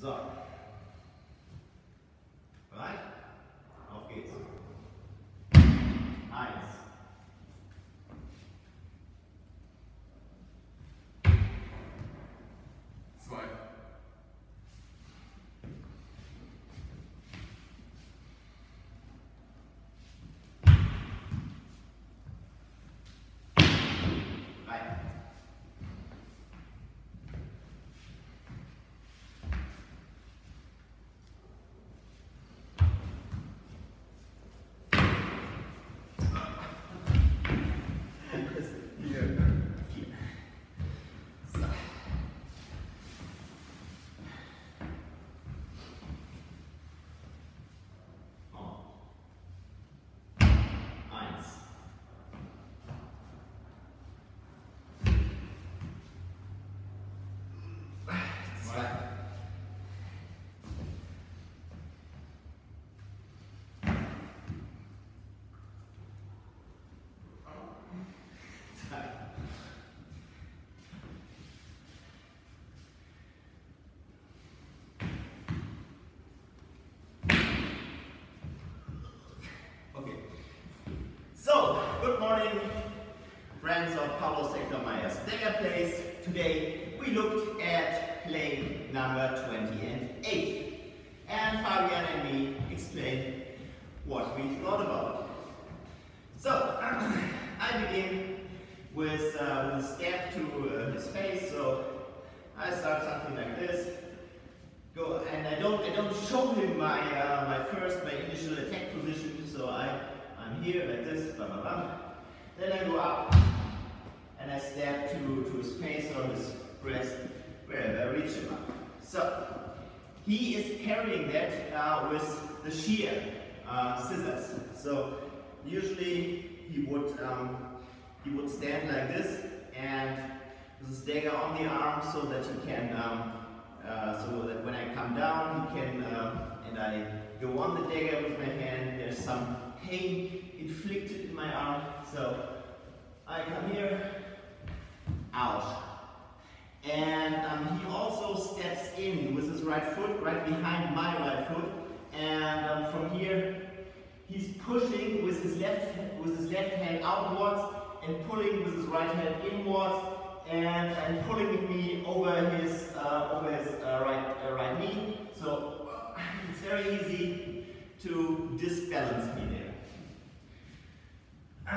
So. Morning, friends of Paulus Hector Mair's Dagger Plays. Today we looked at play number 20 and 8. And Fabian and me explained what we thought about it. So, I begin with, uh, with a step to uh, his face. So, I start something like this. Go and I don't I don't show him my uh, my first my initial attack position. So I I'm here like this. Blah blah blah. Then I go up and I step to to his face or his breast wherever I reach him up. So he is carrying that uh, with the shear uh, scissors. So usually he would um, he would stand like this and with his dagger on the arm so that he can um, uh, so that when I come down he can uh, and I go on the dagger with my hand. There's some pain inflicted in my arm. So I come here, out. And um, he also steps in with his right foot, right behind my right foot. And um, from here, he's pushing with his left with his left hand outwards and pulling with his right hand inwards and, and pulling me over his uh, over his uh, right uh, right knee. So it's very easy to disbalance me there. So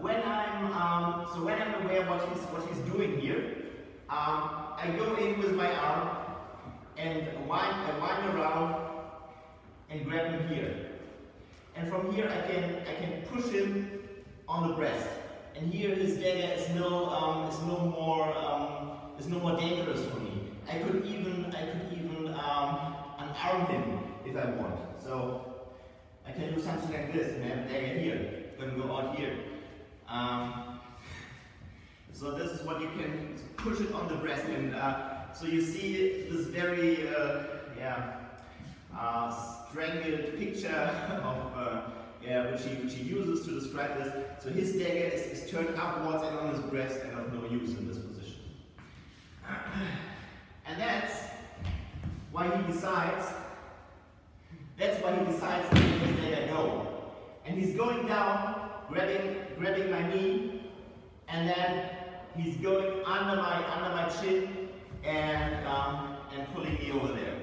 when I'm um, so when I'm aware what he's what he's doing here, um, I go in with my arm and wind, I wind around and grab him here. And from here I can I can push him on the breast. And here his dagger is no um, is no more um, is no more dangerous for me. I could even I could even um, unarm him if I want. So I can do something like this and have a dagger here. Gonna go out here. Um, so this is what you can push it on the breast and uh, so you see this very uh, yeah uh, strangled picture of uh, yeah, which he which he uses to describe this. So his dagger is, is turned upwards and on his breast and of no use in this position. And that's why he decides. That's why he decides to let his dagger go. And he's going down, grabbing grabbing my knee, and then he's going under my under my chin and um, and pulling me over there.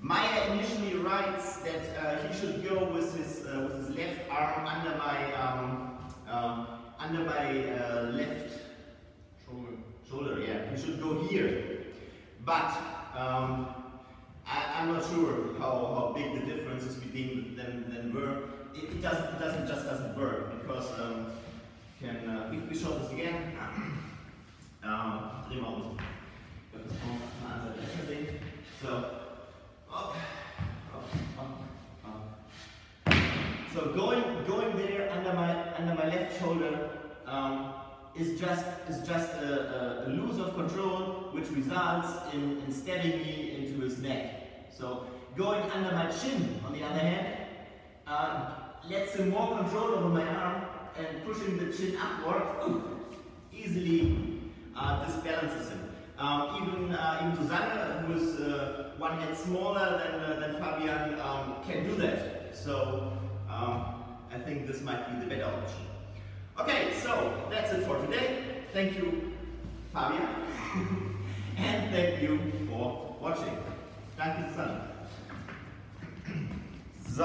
Mair initially writes that uh, he should go with his uh, with his left arm under my um, um, under my uh, left Shoulder. shoulder. Yeah, he should go here. But um, I, am not sure how, how big the differences between them, were. It, it doesn't it doesn't just doesn't work because um, can uh, we, we show this again. um. So, up, up, up. So going going there under my under my left shoulder um, is just is just a, a, a lose of control, which results in, in stabbing me into his neck. So going under my chin, on the other hand, uh, lets me more control over my arm and pushing the chin upwards, easily uh, disbalances him. Um, even uh, even Susanne, who is uh, one head smaller than uh, than Fabian, um, can do that. So um, I think this might be the better option. Okay, so that's it for today. Thank you, Fabian, and thank you for watching. Danke, Susanne. So.